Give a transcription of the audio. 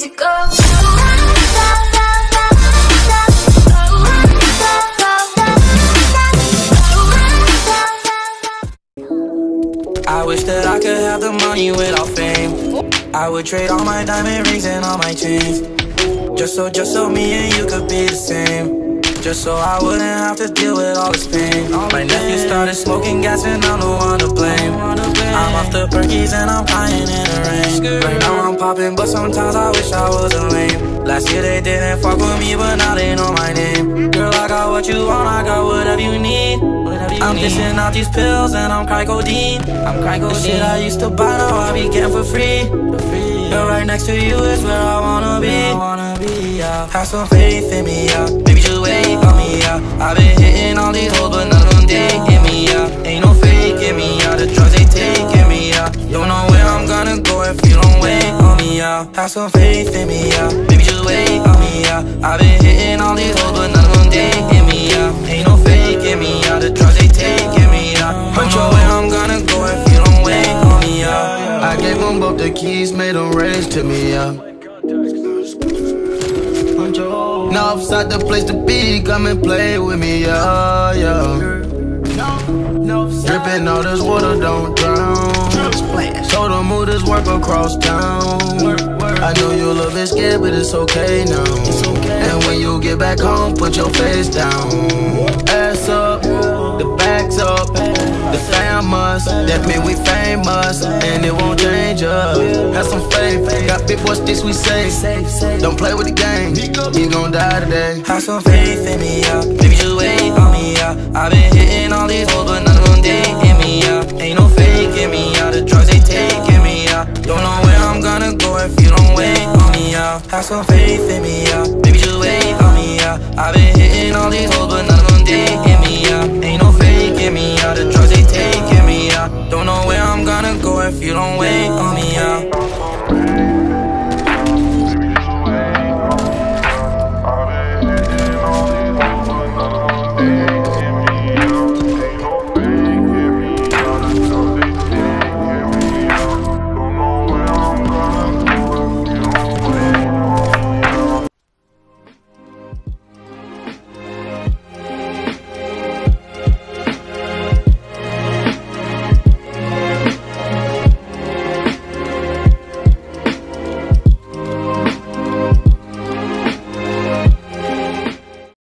easy go. I wish that I could have the money without fame. I would trade all my diamond rings and all my chains. Just so, just so me and you could be the same. Just so I wouldn't have to deal with all this pain. My nephew started smoking gas and I'm the one to blame. Off the perkies and I'm crying in the rain. Right now I'm popping, but sometimes I wish I wasn't lame. Last year they didn't fuck with me, but now they know my name. Girl, I got what you want, I got whatever you need. I'm dishing out these pills and I'm crying codeine. I'm crying codeine. The shit I used to buy now I be getting for free. Girl, right next to you is where I wanna be. I wanna be, yeah. Have some faith in me, yeah. Maybe just wait on me, yeah. I've been hitting all these hoes, but Have some faith in me, yeah. Baby, just wait on me, yeah. I've been hitting all these hoes, but none of them taking me, yeah. Ain't no faking me, yeah. The drugs they taking me, yeah. Don't know where I'm gonna go if you don't wait on me, yeah. I gave them both the keys, made them race to me, yeah. Now outside the place to be, come and play with me, yeah, yeah. Dripping all this water, don't drown. The this work across town. I know a little bit scared, but it's okay now. And when you get back home, put your face down. Ass up, the back's up. The fam must, that mean we famous, and it won't change us. Have some faith, got big boy sticks we safe. Don't play with the game, you gon' die today. Have some faith in me, yeah. Maybe just wait some faith in me, yeah. Maybe just wait on me, yeah. I've been hitting all these hoes, but none of them no faking me, yeah.